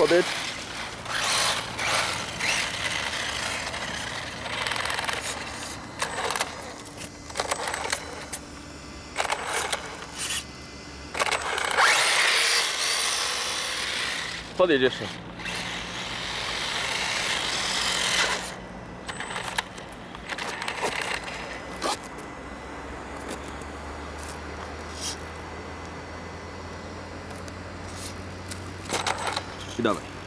loaded. Podjedź jeszcze. Чудово.